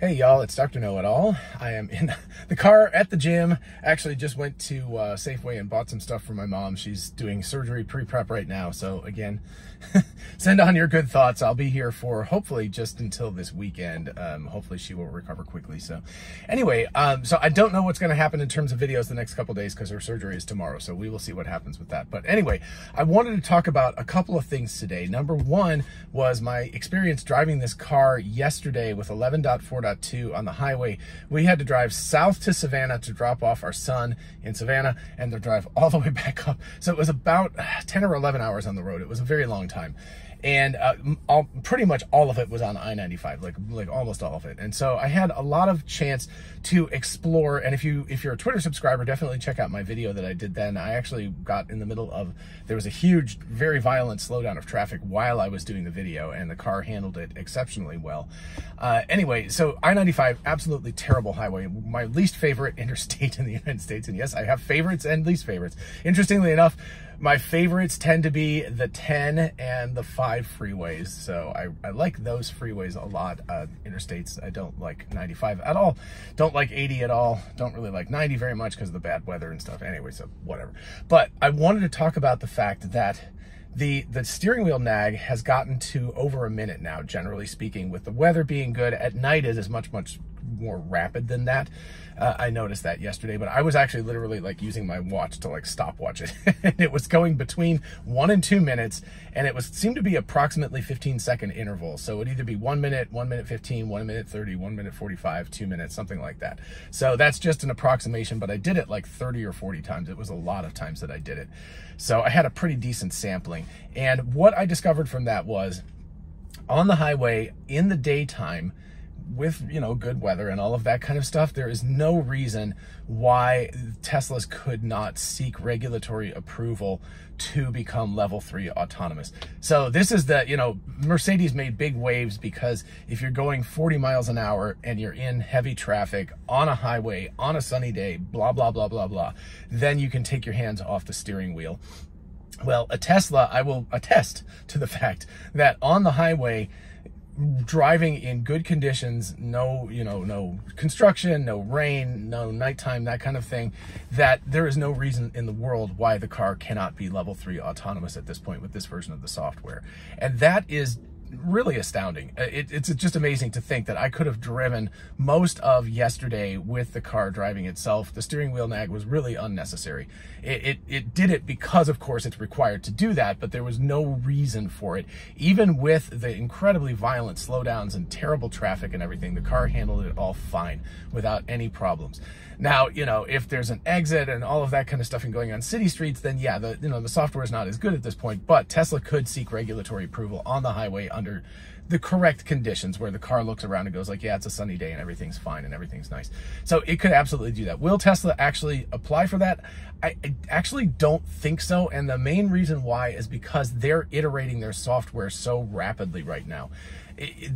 Hey y'all, it's Dr. Know-It-All. I am in the car at the gym. Actually just went to uh, Safeway and bought some stuff for my mom. She's doing surgery pre-prep right now. So again, send on your good thoughts. I'll be here for hopefully just until this weekend. Um, hopefully she will recover quickly. So anyway, um, so I don't know what's going to happen in terms of videos the next couple days because her surgery is tomorrow. So we will see what happens with that. But anyway, I wanted to talk about a couple of things today. Number one was my experience driving this car yesterday with 11.4 2 on the highway. We had to drive south to Savannah to drop off our son in Savannah and then drive all the way back up. So it was about 10 or 11 hours on the road. It was a very long time and uh, all, pretty much all of it was on I-95, like like almost all of it. And so I had a lot of chance to explore. And if you if you're a Twitter subscriber, definitely check out my video that I did then. I actually got in the middle of there was a huge, very violent slowdown of traffic while I was doing the video, and the car handled it exceptionally well. Uh, anyway, so I-95, absolutely terrible highway, my least favorite interstate in the United States. And yes, I have favorites and least favorites. Interestingly enough my favorites tend to be the 10 and the 5 freeways. So I, I like those freeways a lot. Uh, interstates, I don't like 95 at all. Don't like 80 at all. Don't really like 90 very much because of the bad weather and stuff. Anyway, so whatever. But I wanted to talk about the fact that the the steering wheel nag has gotten to over a minute now generally speaking with the weather being good at night it is as much much more rapid than that. Uh, I noticed that yesterday, but I was actually literally like using my watch to like stopwatch it. and it was going between one and two minutes and it was seemed to be approximately 15 second intervals. So it would either be one minute, one minute 15, one minute 30, one minute 45, two minutes, something like that. So that's just an approximation, but I did it like 30 or 40 times. It was a lot of times that I did it. So I had a pretty decent sampling. And what I discovered from that was on the highway in the daytime, with, you know, good weather and all of that kind of stuff, there is no reason why Teslas could not seek regulatory approval to become level three autonomous. So this is the, you know, Mercedes made big waves because if you're going 40 miles an hour and you're in heavy traffic on a highway on a sunny day, blah, blah, blah, blah, blah, then you can take your hands off the steering wheel. Well, a Tesla, I will attest to the fact that on the highway, driving in good conditions, no, you know, no construction, no rain, no nighttime, that kind of thing, that there is no reason in the world why the car cannot be level three autonomous at this point with this version of the software. And that is really astounding. Uh, it, it's just amazing to think that I could have driven most of yesterday with the car driving itself. The steering wheel nag was really unnecessary. It, it, it did it because, of course, it's required to do that, but there was no reason for it. Even with the incredibly violent slowdowns and terrible traffic and everything, the car handled it all fine without any problems. Now, you know, if there's an exit and all of that kind of stuff and going on city streets, then yeah, the you know the software is not as good at this point. But Tesla could seek regulatory approval on the highway under the correct conditions where the car looks around and goes like, yeah, it's a sunny day and everything's fine and everything's nice. So it could absolutely do that. Will Tesla actually apply for that? I, I actually don't think so. And the main reason why is because they're iterating their software so rapidly right now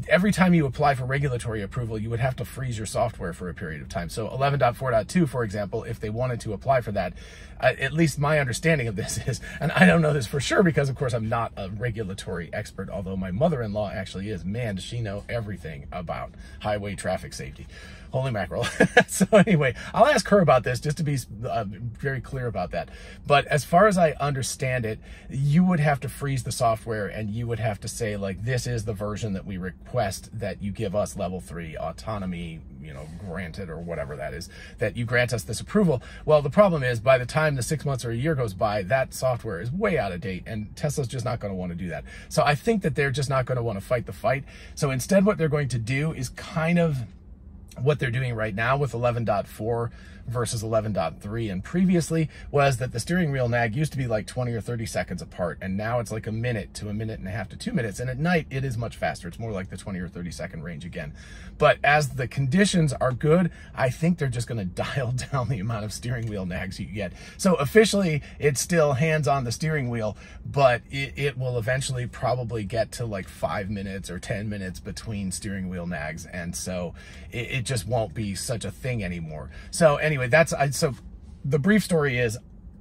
every time you apply for regulatory approval, you would have to freeze your software for a period of time. So 11.4.2, for example, if they wanted to apply for that, uh, at least my understanding of this is, and I don't know this for sure because of course I'm not a regulatory expert, although my mother-in-law actually is. Man, does she know everything about highway traffic safety. Holy mackerel. so anyway, I'll ask her about this just to be uh, very clear about that. But as far as I understand it, you would have to freeze the software and you would have to say like, this is the version that we request that you give us level three autonomy, you know, granted or whatever that is, that you grant us this approval. Well, the problem is by the time the six months or a year goes by, that software is way out of date and Tesla's just not going to want to do that. So I think that they're just not going to want to fight the fight. So instead what they're going to do is kind of what they're doing right now with 11.4 versus 11.3 and previously was that the steering wheel nag used to be like 20 or 30 seconds apart and now it's like a minute to a minute and a half to two minutes. And at night it is much faster. It's more like the 20 or 30 second range again. But as the conditions are good I think they're just going to dial down the amount of steering wheel nags you get. So officially it's still hands on the steering wheel but it, it will eventually probably get to like five minutes or 10 minutes between steering wheel nags. And so it, it just won't be such a thing anymore. So and anyway, that's I, so the brief story is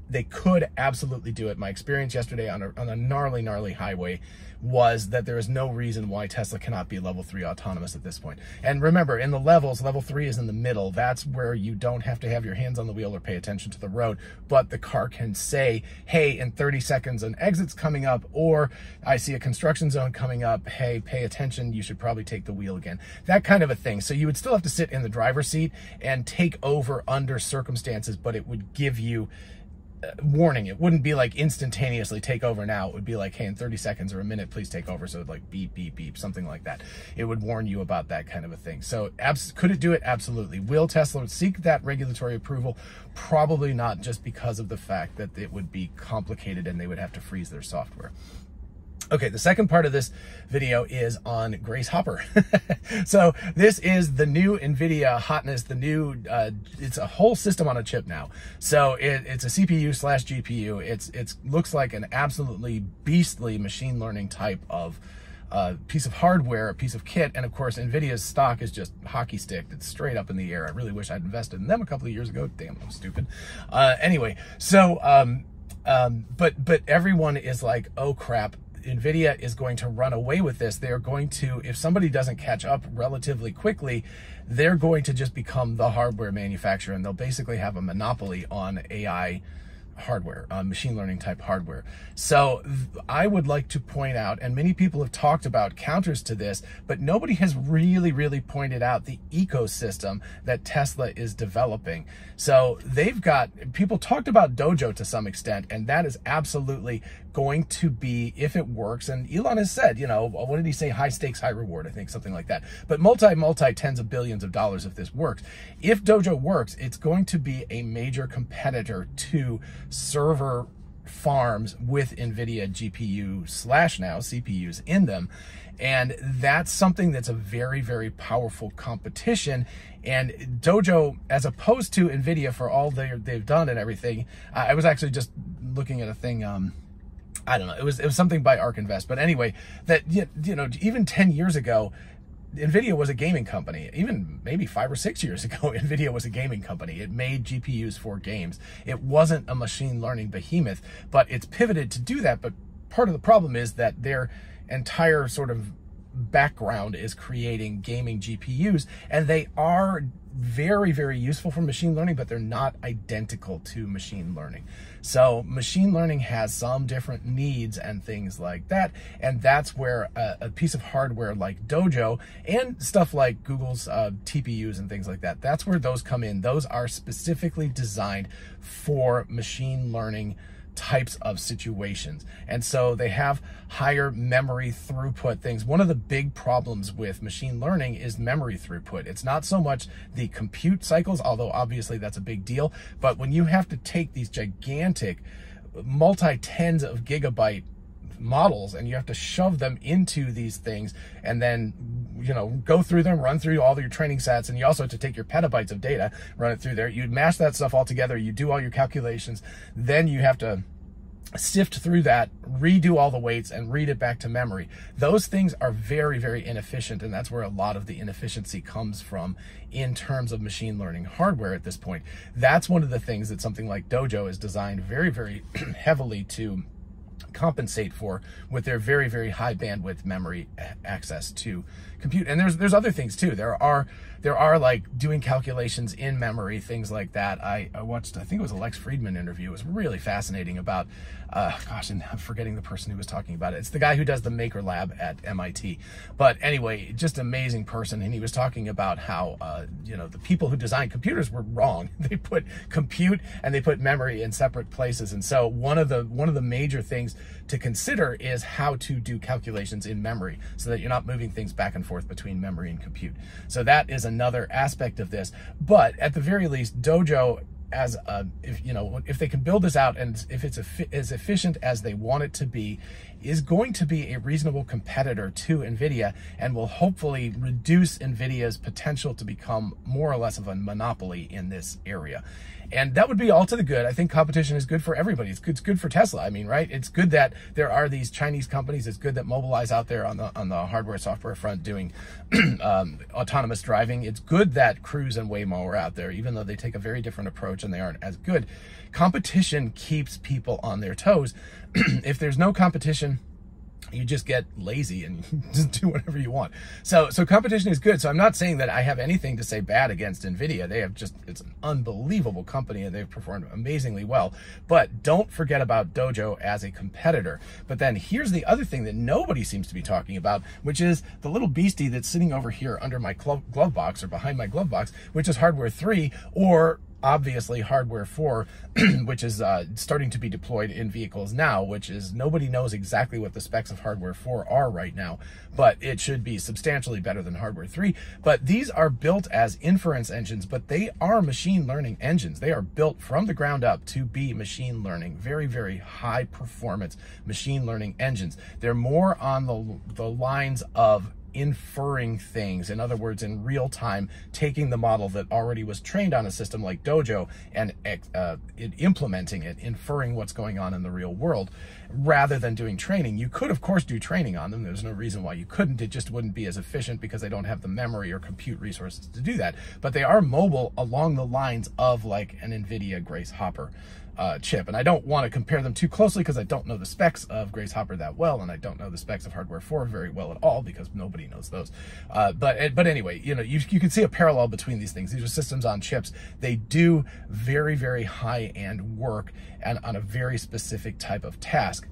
they could absolutely do it. My experience yesterday on a, on a gnarly, gnarly highway was that there is no reason why Tesla cannot be level three autonomous at this point. And remember, in the levels, level three is in the middle. That's where you don't have to have your hands on the wheel or pay attention to the road, but the car can say, hey, in 30 seconds, an exit's coming up, or I see a construction zone coming up. Hey, pay attention. You should probably take the wheel again. That kind of a thing. So you would still have to sit in the driver's seat and take over under circumstances, but it would give you warning. It wouldn't be like instantaneously take over now. It would be like, hey, in 30 seconds or a minute, please take over. So it would like beep, beep, beep, something like that. It would warn you about that kind of a thing. So abs- could it do it? Absolutely. Will Tesla seek that regulatory approval? Probably not just because of the fact that it would be complicated and they would have to freeze their software. Okay, the second part of this video is on Grace Hopper. so this is the new NVIDIA hotness, the new, uh, it's a whole system on a chip now. So it, it's a CPU slash GPU. It's, it's looks like an absolutely beastly machine learning type of uh, piece of hardware, a piece of kit, and of course NVIDIA's stock is just hockey stick. It's straight up in the air. I really wish I'd invested in them a couple of years ago. Damn, I'm stupid. Uh, anyway, so, um, um, but, but everyone is like, oh crap, NVIDIA is going to run away with this. They're going to, if somebody doesn't catch up relatively quickly, they're going to just become the hardware manufacturer and they'll basically have a monopoly on AI hardware, uh, machine learning type hardware. So I would like to point out, and many people have talked about counters to this, but nobody has really, really pointed out the ecosystem that Tesla is developing. So they've got, people talked about Dojo to some extent, and that is absolutely going to be, if it works, and Elon has said, you know, what did he say? High stakes, high reward, I think, something like that. But multi, multi tens of billions of dollars if this works. If Dojo works, it's going to be a major competitor to server farms with NVIDIA GPU slash now CPUs in them. And that's something that's a very, very powerful competition. And Dojo, as opposed to NVIDIA for all they, they've done and everything, I was actually just looking at a thing, um, I don't know. It was it was something by ARK Invest, but anyway, that you know, even ten years ago, NVIDIA was a gaming company. Even maybe five or six years ago, NVIDIA was a gaming company. It made GPUs for games. It wasn't a machine learning behemoth, but it's pivoted to do that. But part of the problem is that their entire sort of background is creating gaming GPUs, and they are very, very useful for machine learning, but they're not identical to machine learning. So machine learning has some different needs and things like that. And that's where a, a piece of hardware like Dojo and stuff like Google's uh, TPUs and things like that, that's where those come in. Those are specifically designed for machine learning types of situations. And so they have higher memory throughput things. One of the big problems with machine learning is memory throughput. It's not so much the compute cycles, although obviously that's a big deal, but when you have to take these gigantic multi tens of gigabyte models and you have to shove them into these things and then you know go through them run through all your training sets and you also have to take your petabytes of data run it through there you mash that stuff all together you do all your calculations then you have to sift through that, redo all the weights, and read it back to memory. Those things are very, very inefficient, and that's where a lot of the inefficiency comes from in terms of machine learning hardware at this point. That's one of the things that something like Dojo is designed very, very heavily to compensate for with their very very high bandwidth memory access to compute. And there's there's other things too. There are there are like doing calculations in memory, things like that. I, I watched, I think it was a Lex Fridman interview. It was really fascinating about, uh, gosh, and I'm forgetting the person who was talking about it. It's the guy who does the Maker Lab at MIT. But anyway, just amazing person. And he was talking about how, uh, you know, the people who designed computers were wrong. They put compute and they put memory in separate places. And so one of the, one of the major things to consider is how to do calculations in memory so that you're not moving things back and forth between memory and compute. So that is a another aspect of this. But at the very least, Dojo as a, if you know if they can build this out and if it's as efficient as they want it to be is going to be a reasonable competitor to nvidia and will hopefully reduce nvidia's potential to become more or less of a monopoly in this area and that would be all to the good. I think competition is good for everybody. It's good, it's good for Tesla. I mean, right? It's good that there are these Chinese companies. It's good that Mobileye out there on the on the hardware software front doing um, autonomous driving. It's good that Cruise and Waymo are out there, even though they take a very different approach and they aren't as good. Competition keeps people on their toes. if there's no competition, you just get lazy and just do whatever you want. So, so competition is good. So I'm not saying that I have anything to say bad against NVIDIA. They have just, it's an unbelievable company and they've performed amazingly well. But don't forget about Dojo as a competitor. But then here's the other thing that nobody seems to be talking about, which is the little beastie that's sitting over here under my glove box or behind my glove box, which is hardware three or obviously hardware 4 which is uh, starting to be deployed in vehicles now which is nobody knows exactly what the specs of hardware 4 are right now but it should be substantially better than hardware 3 but these are built as inference engines but they are machine learning engines. They are built from the ground up to be machine learning very very high performance machine learning engines. They're more on the the lines of inferring things. In other words, in real time, taking the model that already was trained on a system like Dojo and uh, implementing it, inferring what's going on in the real world, rather than doing training. You could, of course, do training on them. There's no reason why you couldn't. It just wouldn't be as efficient because they don't have the memory or compute resources to do that. But they are mobile along the lines of like an NVIDIA Grace Hopper uh, chip. And I don't want to compare them too closely because I don't know the specs of Grace Hopper that well, and I don't know the specs of Hardware 4 very well at all because nobody knows those. Uh, but but anyway, you know, you, you can see a parallel between these things. These are systems on chips. They do very, very high-end work and on a very specific type of task.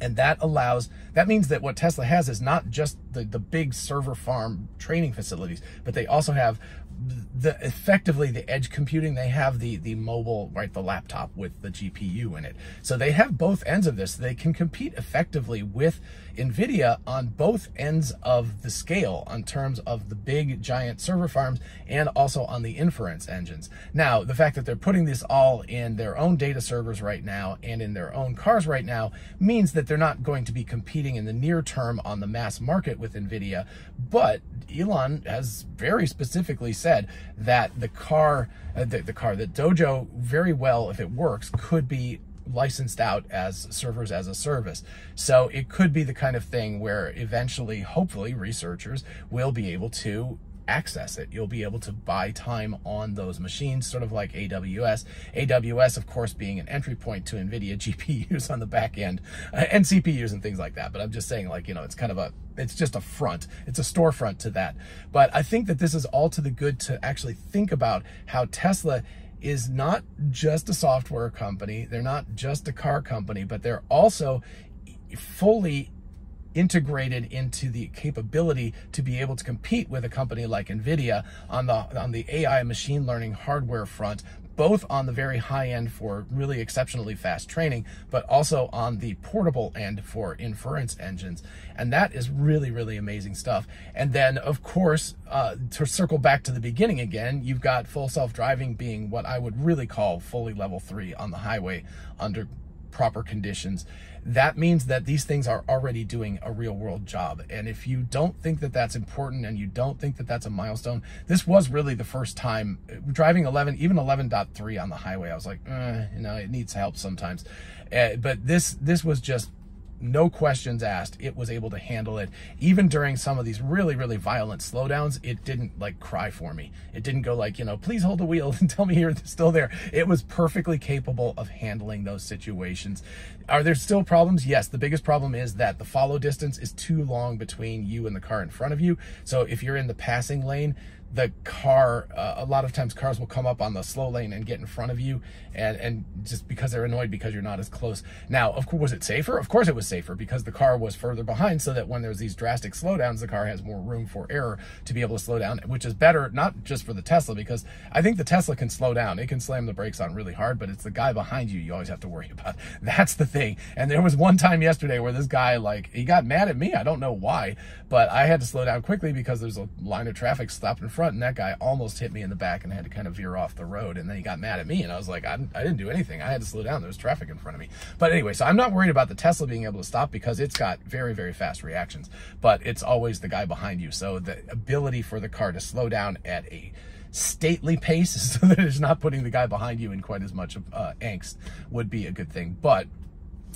And that allows, that means that what Tesla has is not just the, the big server farm training facilities, but they also have the effectively the edge computing they have the the mobile right the laptop with the gpu in it. So they have both ends of this. They can compete effectively with nvidia on both ends of the scale on terms of the big giant server farms and also on the inference engines. Now the fact that they're putting this all in their own data servers right now and in their own cars right now means that they're not going to be competing in the near term on the mass market with nvidia. But elon has very specifically said said that the car, uh, the, the car, the Dojo, very well, if it works, could be licensed out as servers as a service. So it could be the kind of thing where eventually, hopefully, researchers will be able to access it. You'll be able to buy time on those machines, sort of like AWS. AWS, of course, being an entry point to NVIDIA GPUs on the back end uh, and CPUs and things like that. But I'm just saying, like, you know, it's kind of a, it's just a front. It's a storefront to that. But I think that this is all to the good to actually think about how Tesla is not just a software company. They're not just a car company, but they're also fully integrated into the capability to be able to compete with a company like Nvidia on the on the AI machine learning hardware front both on the very high end for really exceptionally fast training, but also on the portable end for inference engines. And that is really, really amazing stuff. And then, of course, uh, to circle back to the beginning again, you've got full self-driving being what I would really call fully level three on the highway under proper conditions, that means that these things are already doing a real world job. And if you don't think that that's important and you don't think that that's a milestone, this was really the first time driving 11, even 11.3 on the highway. I was like, eh, you know, it needs help sometimes. Uh, but this, this was just no questions asked, it was able to handle it. Even during some of these really, really violent slowdowns, it didn't like cry for me. It didn't go like, you know, please hold the wheel and tell me you're still there. It was perfectly capable of handling those situations. Are there still problems? Yes. The biggest problem is that the follow distance is too long between you and the car in front of you. So if you're in the passing lane, the car uh, a lot of times cars will come up on the slow lane and get in front of you and and just because they're annoyed because you're not as close. Now of course was it safer? Of course it was safer because the car was further behind so that when there's these drastic slowdowns the car has more room for error to be able to slow down which is better not just for the tesla because i think the tesla can slow down. It can slam the brakes on really hard but it's the guy behind you you always have to worry about. That's the thing. And there was one time yesterday where this guy like he got mad at me. I don't know why but i had to slow down quickly because there's a line of traffic stopped in front front and that guy almost hit me in the back and I had to kind of veer off the road and then he got mad at me and I was like I didn't, I didn't do anything. I had to slow down. There was traffic in front of me. But anyway so I'm not worried about the Tesla being able to stop because it's got very very fast reactions but it's always the guy behind you. So the ability for the car to slow down at a stately pace so that it's not putting the guy behind you in quite as much uh, angst would be a good thing. But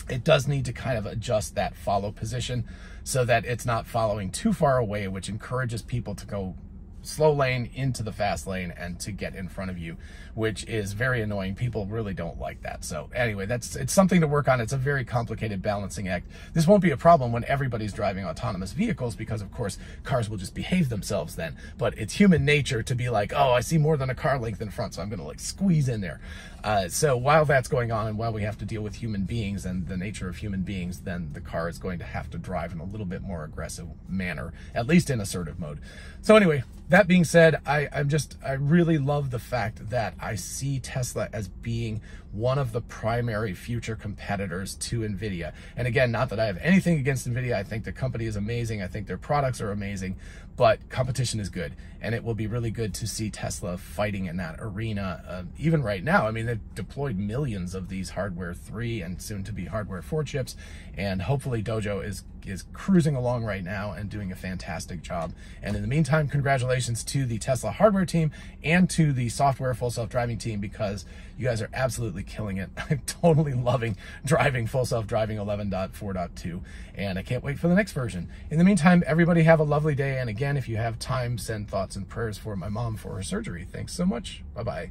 it does need to kind of adjust that follow position so that it's not following too far away, which encourages people to go slow lane into the fast lane and to get in front of you, which is very annoying. People really don't like that. So anyway, that's it's something to work on. It's a very complicated balancing act. This won't be a problem when everybody's driving autonomous vehicles because of course cars will just behave themselves then. But it's human nature to be like, oh, I see more than a car length in front, so I'm gonna like squeeze in there. Uh, so while that's going on and while we have to deal with human beings and the nature of human beings, then the car is going to have to drive in a little bit more aggressive manner, at least in assertive mode. So anyway, that being said, I, I'm just, I really love the fact that I see Tesla as being one of the primary future competitors to NVIDIA. And again, not that I have anything against NVIDIA. I think the company is amazing. I think their products are amazing, but competition is good. And it will be really good to see Tesla fighting in that arena. Uh, even right now, I mean, they've deployed millions of these hardware three and soon to be hardware four chips. And hopefully Dojo is, is cruising along right now and doing a fantastic job. And in the meantime, congratulations to the Tesla hardware team and to the software full self-driving team because you guys are absolutely killing it. I'm totally loving driving full self-driving 11.4.2 and I can't wait for the next version. In the meantime, everybody have a lovely day. And again, if you have time, send thoughts and prayers for my mom for her surgery. Thanks so much. Bye-bye.